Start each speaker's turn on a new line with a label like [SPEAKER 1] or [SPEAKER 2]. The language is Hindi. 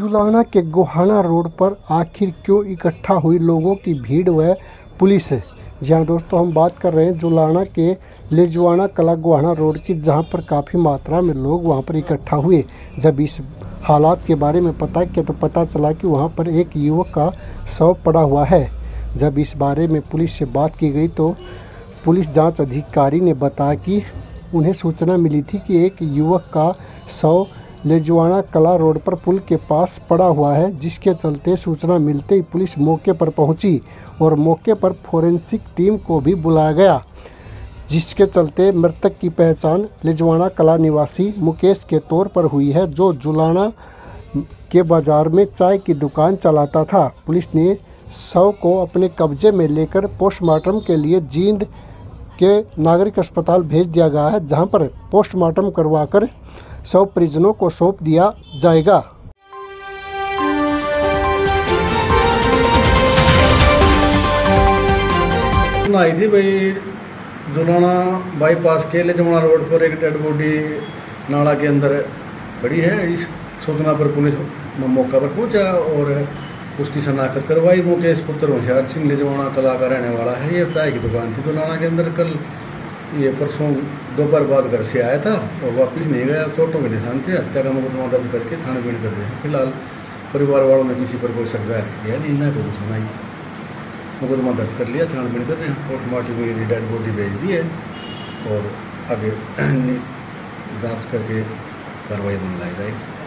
[SPEAKER 1] जुलाना के गोहाना रोड पर आखिर क्यों इकट्ठा हुई लोगों की भीड़ व पुलिस? जी हाँ दोस्तों, हम बात कर रहे हैं जुलाना के लेजवाना कला गोहाना रोड की, जहाँ पर काफ़ी मात्रा में लोग वहाँ पर इकट्ठा हुए। जब इस हालात के बारे में पता किया तो पता चला कि वहाँ पर एक युवक का शव पड़ा हुआ है। जब इस बारे में पुलिस से बात की गई तो पुलिस जाँच अधिकारी ने बताया कि उन्हें सूचना मिली थी कि एक युवक का शव लेजवाना कला रोड पर पुल के पास पड़ा हुआ है, जिसके चलते सूचना मिलते ही पुलिस मौके पर पहुँची और मौके पर फोरेंसिक टीम को भी बुलाया गया, जिसके चलते मृतक की पहचान लिजवाना कला निवासी मुकेश के तौर पर हुई है, जो जुलाना के बाज़ार में चाय की दुकान चलाता था। पुलिस ने शव को अपने कब्जे में लेकर पोस्टमार्टम के लिए जींद के नागरिक अस्पताल भेज दिया गया है, जहाँ पर पोस्टमार्टम करवाकर शव परिजनों को सौंप दिया जाएगा।
[SPEAKER 2] आई थी भाई, जुलाना बाईपास के जमुना रोड पर एक डेड बॉडी नाला के अंदर पड़ी है। इस सूचना पर पुलिस मौका पर पहुँचा और उसकी शनाख्त करवाई मुकेश पुत्र होशियार सिंह लेजवाना कला का रहने वाला है, ये चाय की दुकान थी जुलाना के अंदर। कल ये परसों दोपहर बाद घर से आया था और वापस नहीं गया चोटों के निशान थे, हत्या का मुकदमा दर्ज करके थाने बीन कर दिया। फ़िलहाल परिवार वालों ने किसी पर कोई शक ज़ाहिर किया नहीं, ना कोई सुनाई। मुकदमा दर्ज कर लिया छानबीन कर रहे हैं पोस्टमार्टम के लिए डेड बॉडी भेज दी है और आगे जाँच करके कार्रवाई लाई जाएगी।